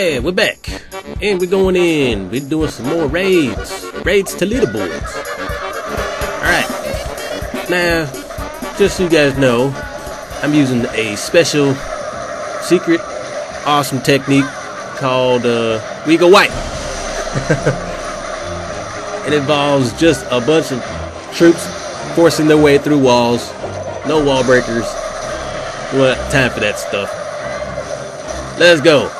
Yeah, we're back. And we're going in. We're doing some more raids. Raids to leaderboards. Alright. Now, just so you guys know, I'm using a special, secret, awesome technique called uh, Wigo Wipe. it involves just a bunch of troops forcing their way through walls. No wall breakers. What time for that stuff? Let's go.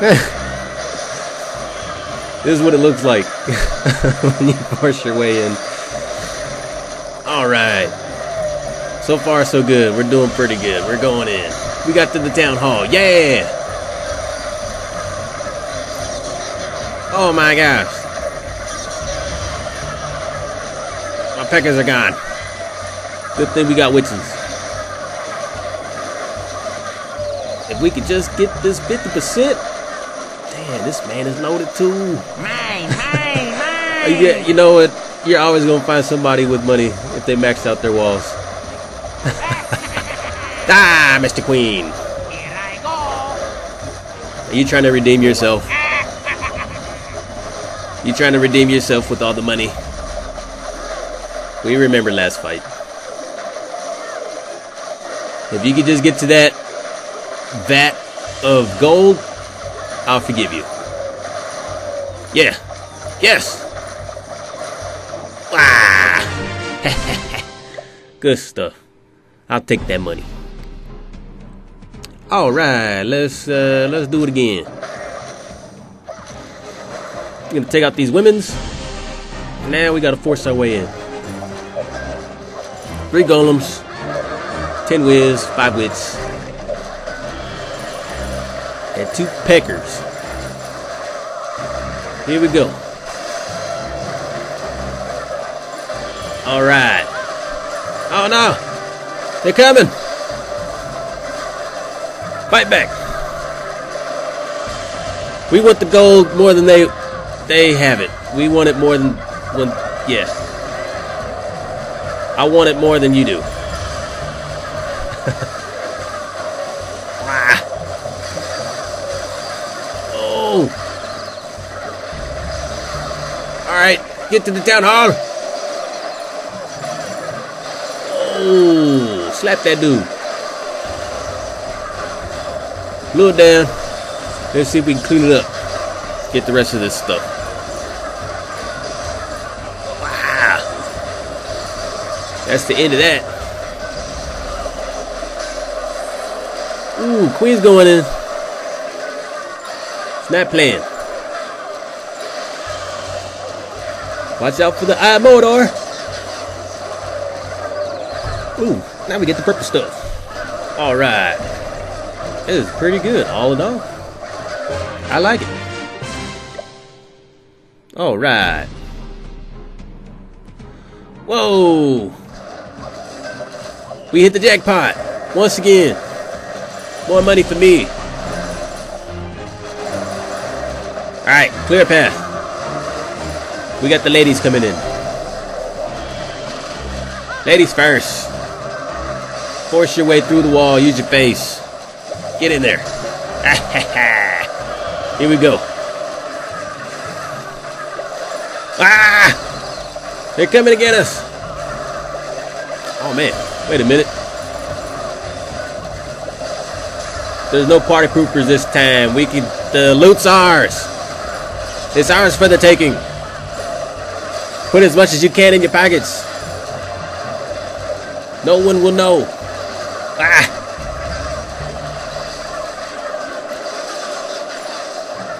this is what it looks like when you force your way in. Alright. So far, so good. We're doing pretty good. We're going in. We got to the town hall. Yeah! Oh my gosh. My PEKKAs are gone. Good thing we got witches. If we could just get this 50%. Damn, this man is loaded too. Mine, mine, mine. Yeah, you know what? You're always gonna find somebody with money if they max out their walls. ah, Mr. Queen. Here I go. Are you trying to redeem yourself? You trying to redeem yourself with all the money? We remember last fight. If you could just get to that vat of gold, I'll forgive you. Yeah. Yes. Ah. Good stuff. I'll take that money. All right, let's uh, let's do it again. We're gonna take out these women's. Now we gotta force our way in. Three golems, ten whiz, five wits, and two PEKKAs. Here we go. All right. Oh no, they're coming. Fight back. We want the gold more than they they have it. We want it more than when yeah. I want it more than you do. get to the town hall. Oh, slap that dude. It down. Let's see if we can clean it up. Get the rest of this stuff. Wow. That's the end of that. Ooh, Queen's going in. Not Watch out for the eye motor. Ooh, now we get the purple stuff. All right. This is pretty good, all in all. I like it. All right. Whoa. We hit the jackpot once again. More money for me. All right, clear path. We got the ladies coming in. Ladies first. Force your way through the wall. Use your face. Get in there. Here we go. Ah! They're coming to get us. Oh man, wait a minute. There's no party poopers this time. We can. The loot's ours. It's ours for the taking. Put as much as you can in your pockets. No one will know. Ah!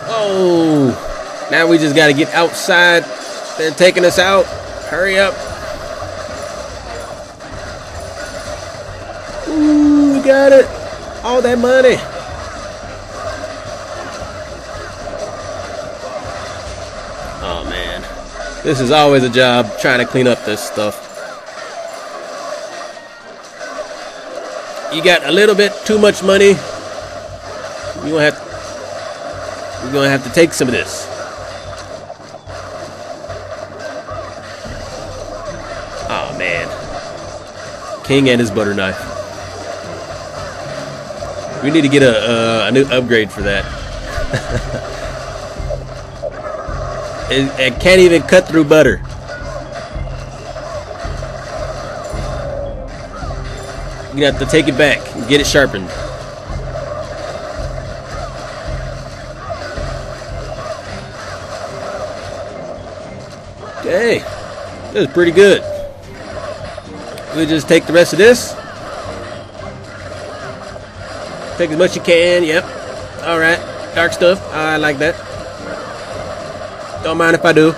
Oh! Now we just gotta get outside. They're taking us out. Hurry up. Ooh, we got it. All that money. This is always a job trying to clean up this stuff. You got a little bit too much money. You gonna have you're gonna have to take some of this. Oh man. King and his butter knife. We need to get a, uh, a new upgrade for that. it, it can't even cut through butter. You have to take it back and get it sharpened. Okay, this is pretty good. We'll just take the rest of this. Take as much as you can, yep. Alright, dark stuff, I like that. Don't mind if I do.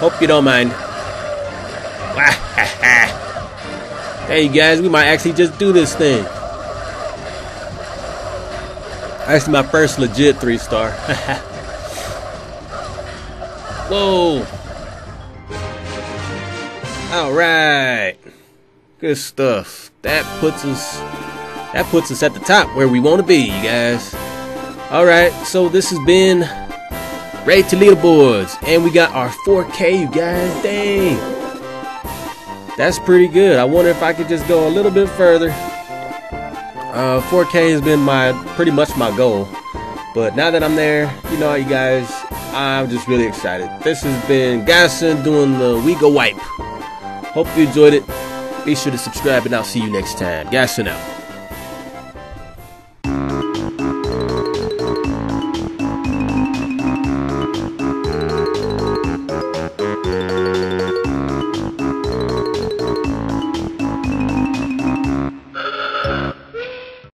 Hope you don't mind. hey guys, we might actually just do this thing. Actually my first legit three star. Whoa. Alright. Good stuff. That puts us that puts us at the top where we want to be, you guys. Alright, so this has been Raid to Leaderboards. And we got our 4K, you guys. Dang. That's pretty good. I wonder if I could just go a little bit further. Uh, 4K has been my pretty much my goal. But now that I'm there, you know, you guys, I'm just really excited. This has been Godson doing the Wigo Wipe. Hope you enjoyed it. Be sure to subscribe and I'll see you next time. Godson out.